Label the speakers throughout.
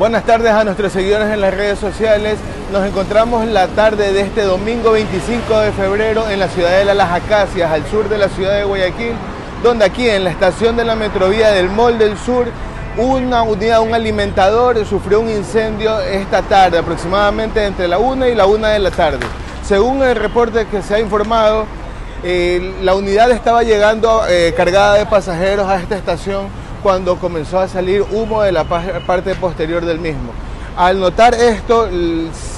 Speaker 1: Buenas tardes a nuestros seguidores en las redes sociales. Nos encontramos la tarde de este domingo 25 de febrero en la ciudadela Las Acacias, al sur de la ciudad de Guayaquil, donde aquí en la estación de la metrovía del Mall del Sur, una unidad, un alimentador sufrió un incendio esta tarde, aproximadamente entre la 1 y la 1 de la tarde. Según el reporte que se ha informado, eh, la unidad estaba llegando eh, cargada de pasajeros a esta estación cuando comenzó a salir humo de la parte posterior del mismo. Al notar esto,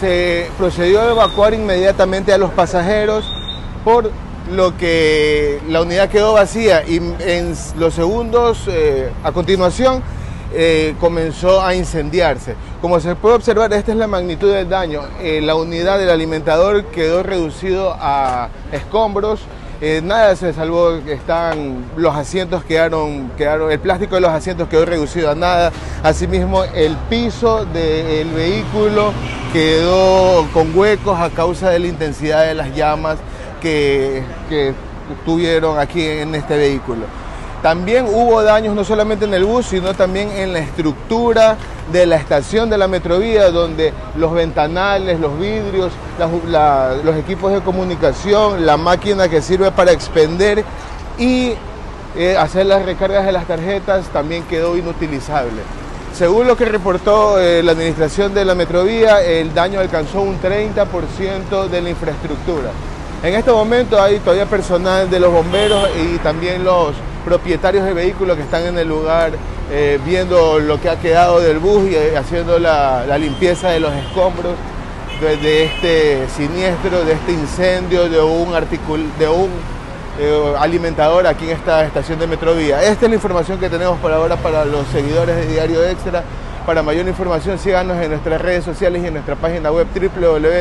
Speaker 1: se procedió a evacuar inmediatamente a los pasajeros, por lo que la unidad quedó vacía y en los segundos eh, a continuación eh, comenzó a incendiarse. Como se puede observar, esta es la magnitud del daño. Eh, la unidad del alimentador quedó reducido a escombros eh, nada se salvó, están, los asientos quedaron, quedaron, el plástico de los asientos quedó reducido a nada. Asimismo, el piso del vehículo quedó con huecos a causa de la intensidad de las llamas que, que tuvieron aquí en este vehículo. También hubo daños no solamente en el bus, sino también en la estructura de la estación de la metrovía, donde los ventanales, los vidrios, los equipos de comunicación, la máquina que sirve para expender y eh, hacer las recargas de las tarjetas también quedó inutilizable. Según lo que reportó eh, la administración de la metrovía, el daño alcanzó un 30% de la infraestructura. En este momento hay todavía personal de los bomberos y también los propietarios de vehículos que están en el lugar eh, viendo lo que ha quedado del bus y eh, haciendo la, limpieza de los escombros de, este siniestro, de este incendio, de un, de un eh, alimentador aquí en esta estación de Metrovía. Esta es la información que tenemos por ahora para los seguidores de Diario Extra. Para mayor información síganos en nuestras redes sociales y en nuestra página web www.extra.es.